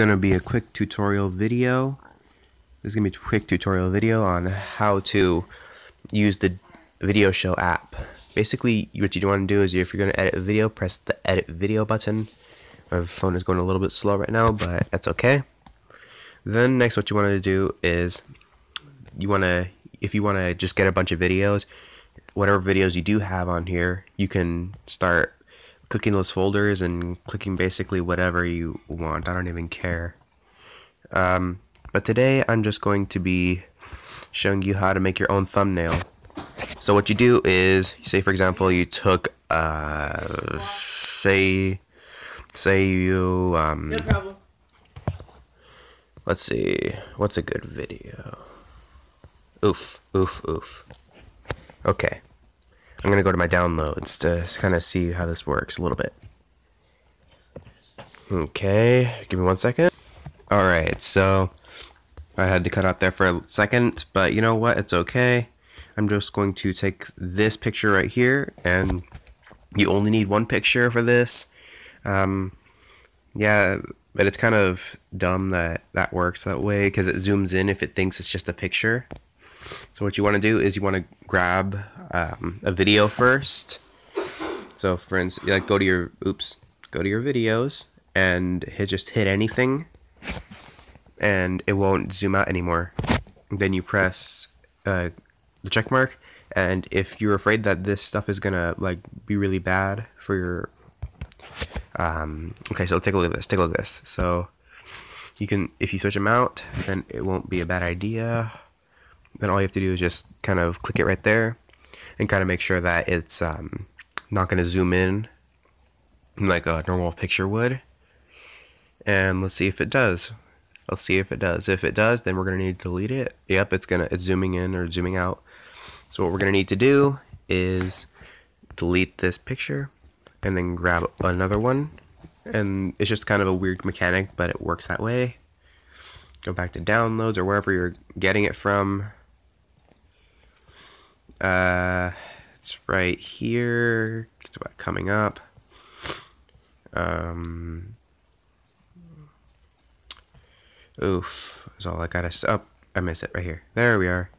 gonna be a quick tutorial video. This is gonna be a quick tutorial video on how to use the VideoShow app. Basically, what you want to do is if you're gonna edit a video, press the Edit Video button. My phone is going a little bit slow right now, but that's okay. Then next, what you want to do is you want to, if you want to just get a bunch of videos, whatever videos you do have on here, you can start clicking those folders and clicking basically whatever you want. I don't even care. Um, but today I'm just going to be showing you how to make your own thumbnail. So what you do is, say for example, you took, uh, say, say you, um, No problem. let's see, what's a good video? Oof, oof, oof. Okay. I'm gonna go to my downloads to kind of see how this works a little bit. Okay, give me one second. Alright, so I had to cut out there for a second, but you know what? It's okay. I'm just going to take this picture right here, and you only need one picture for this. Um, yeah, but it's kind of dumb that that works that way because it zooms in if it thinks it's just a picture. So what you want to do is you want to grab um, a video first. So for instance, like go to your oops, go to your videos and hit just hit anything, and it won't zoom out anymore. Then you press uh, the check mark, and if you're afraid that this stuff is gonna like be really bad for your um, okay, so take a look at this. Take a look at this. So you can, if you switch them out, then it won't be a bad idea. Then all you have to do is just kind of click it right there, and kind of make sure that it's um, not going to zoom in like a normal picture would. And let's see if it does. Let's see if it does. If it does, then we're going to need to delete it. Yep, it's gonna it's zooming in or zooming out. So what we're going to need to do is delete this picture and then grab another one. And it's just kind of a weird mechanic, but it works that way. Go back to downloads or wherever you're getting it from. Uh, it's right here. It's about coming up. Um, oof, is all I gotta. Up, oh, I missed it right here. There we are.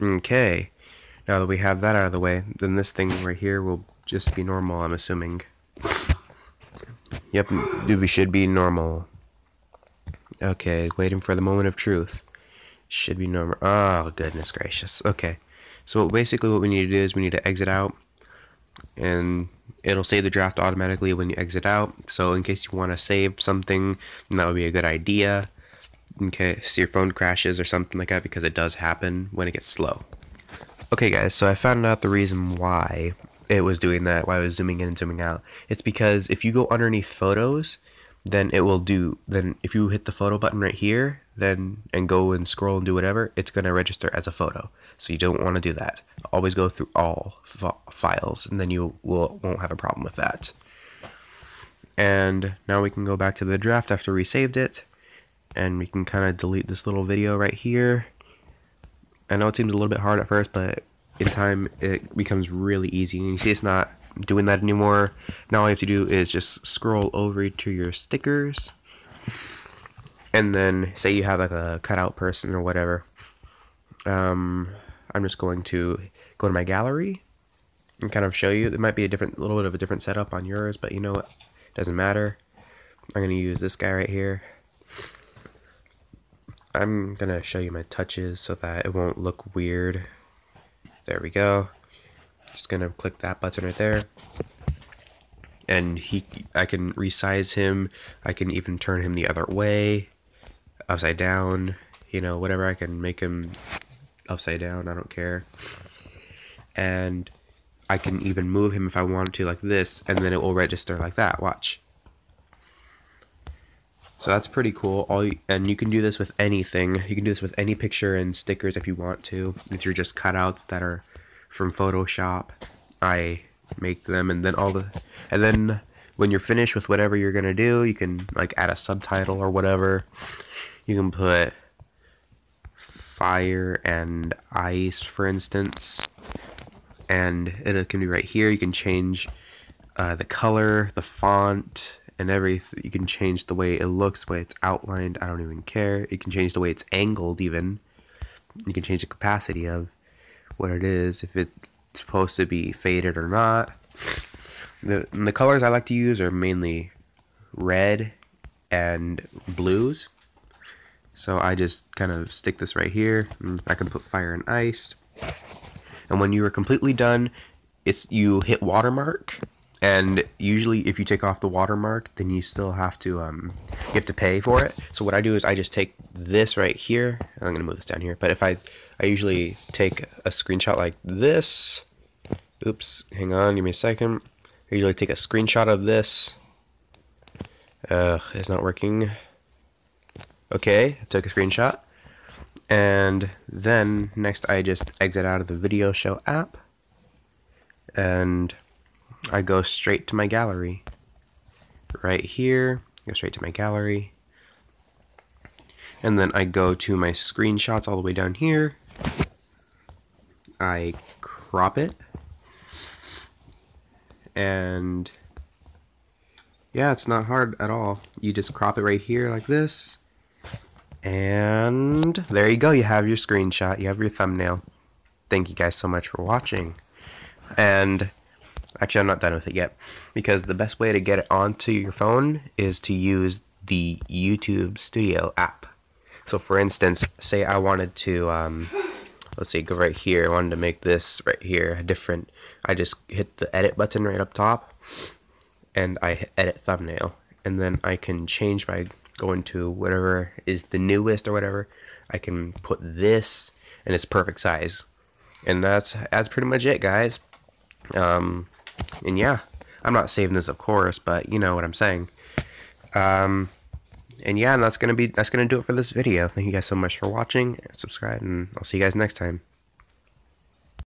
Okay. Now that we have that out of the way, then this thing right here will just be normal, I'm assuming. Yep, do we should be normal. Okay, waiting for the moment of truth. Should be normal. Oh, goodness gracious. Okay. So basically what we need to do is we need to exit out. And it'll save the draft automatically when you exit out. So in case you want to save something, that would be a good idea. In case your phone crashes or something like that, because it does happen when it gets slow. Okay guys, so I found out the reason why it was doing that, why I was zooming in and zooming out. It's because if you go underneath photos, then it will do, then if you hit the photo button right here, then, and go and scroll and do whatever, it's going to register as a photo. So you don't want to do that. Always go through all files, and then you will, won't have a problem with that. And now we can go back to the draft after we saved it, and we can kind of delete this little video right here I know it seems a little bit hard at first, but in time it becomes really easy. And you see it's not doing that anymore. Now all you have to do is just scroll over to your stickers. And then say you have like a cutout person or whatever. Um, I'm just going to go to my gallery and kind of show you. It might be a different, little bit of a different setup on yours, but you know what? Doesn't matter. I'm going to use this guy right here. I'm going to show you my touches so that it won't look weird. There we go. Just to click that button right there. And he, I can resize him. I can even turn him the other way, upside down, you know, whatever. I can make him upside down. I don't care. And I can even move him if I wanted to like this, and then it will register like that. Watch. So that's pretty cool. All and you can do this with anything. You can do this with any picture and stickers if you want to. If you're just cutouts that are from Photoshop, I make them and then all the and then when you're finished with whatever you're gonna do, you can like add a subtitle or whatever. You can put fire and ice, for instance, and it can be right here. You can change uh, the color, the font, and everything. You can change the way it looks, the way it's outlined. I don't even care. You can change the way it's angled, even. You can change the capacity of what it is, if it's supposed to be faded or not. The, the colors I like to use are mainly red and blues. So I just kind of stick this right here. I can put fire and ice. And when you are completely done, it's you hit watermark and usually if you take off the watermark then you still have to um, you have to pay for it. So what I do is I just take this right here. I'm gonna move this down here. But if I I usually take a screenshot like this. Oops hang on give me a second. I usually take a screenshot of this. Uh, it's not working. Okay I took a screenshot. And then next I just exit out of the VideoShow app. And I go straight to my gallery. Right here, go straight to my gallery. And then I go to my screenshots all the way down here. I crop it. And yeah, it's not hard at all. You just crop it right here like this. And there you go. You have your screenshot. You have your thumbnail. Thank you guys so much for watching. And actually, I'm not done with it yet because the best way to get it onto your phone is to use the YouTube Studio app. So, for instance, say I wanted to, um, let's see, go right here. I wanted to make this right here a different. I just hit the edit button right up top and I edit thumbnail. And then I can change by going to whatever is the newest or whatever. I can put this and it's perfect size. And that's that's pretty much it, guys. Um, and yeah, I'm not saving this, of course, but you know what I'm saying. Um, and yeah, and that's gonna be that's gonna do it for this video. Thank you guys so much for watching. Subscribe, and I'll see you guys next time.